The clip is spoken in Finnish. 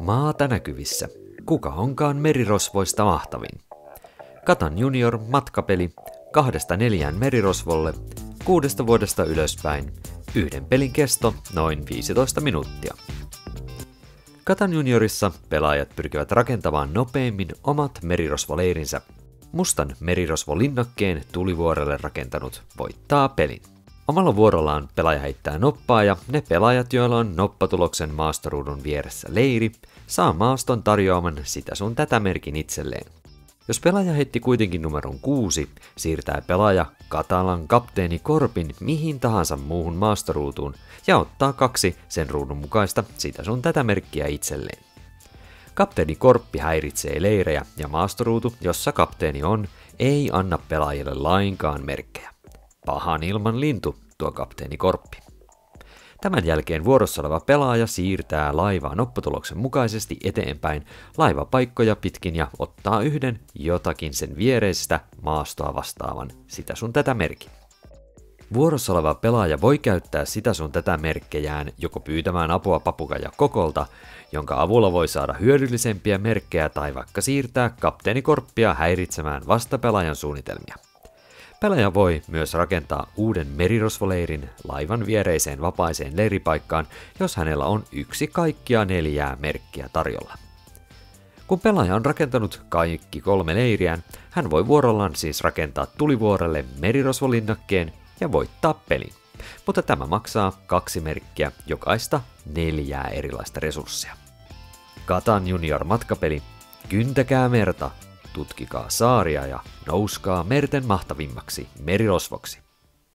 Maata näkyvissä. Kuka onkaan merirosvoista mahtavin? Katan junior matkapeli kahdesta neljään merirosvolle, kuudesta vuodesta ylöspäin, yhden pelin kesto noin 15 minuuttia. Katan juniorissa pelaajat pyrkivät rakentamaan nopeimmin omat merirosvoleirinsä. Mustan merirosvolinnakkeen tulivuorelle rakentanut voittaa pelin. Omalla vuorollaan pelaaja heittää noppaa ja ne pelaajat, joilla on noppatuloksen maastoruudun vieressä leiri, saa maaston tarjoaman sitä sun tätä merkin itselleen. Jos pelaaja heitti kuitenkin numeron 6, siirtää pelaaja Katalan kapteeni Korpin mihin tahansa muuhun maastoruutuun ja ottaa kaksi sen ruudun mukaista sitä sun tätä merkkiä itselleen. Kapteeni Korppi häiritsee leirejä ja maastoruutu, jossa kapteeni on, ei anna pelaajille lainkaan merkkejä. Pahan ilman lintu, tuo kapteeni Korppi. Tämän jälkeen vuorossa oleva pelaaja siirtää laivaa noppatuloksen mukaisesti eteenpäin laivapaikkoja pitkin ja ottaa yhden jotakin sen viereisestä maastoa vastaavan sitä sun tätä merkin. Vuorossa oleva pelaaja voi käyttää sitä sun tätä merkkejään joko pyytämään apua papukaja kokolta, jonka avulla voi saada hyödyllisempiä merkkejä tai vaikka siirtää kapteenikorppia häiritsemään vastapelaajan suunnitelmia. Pelaaja voi myös rakentaa uuden merirosvoleirin laivan viereiseen vapaiseen leiripaikkaan, jos hänellä on yksi kaikkia neljää merkkiä tarjolla. Kun pelaaja on rakentanut kaikki kolme leiriään, hän voi vuorollaan siis rakentaa tulivuorelle merirosvolinnakkeen ja voittaa pelin. Mutta tämä maksaa kaksi merkkiä jokaista neljää erilaista resurssia. Katan junior matkapeli, kyntäkää merta tutkikaa saaria ja nouskaa merten mahtavimmaksi merirosvoksi.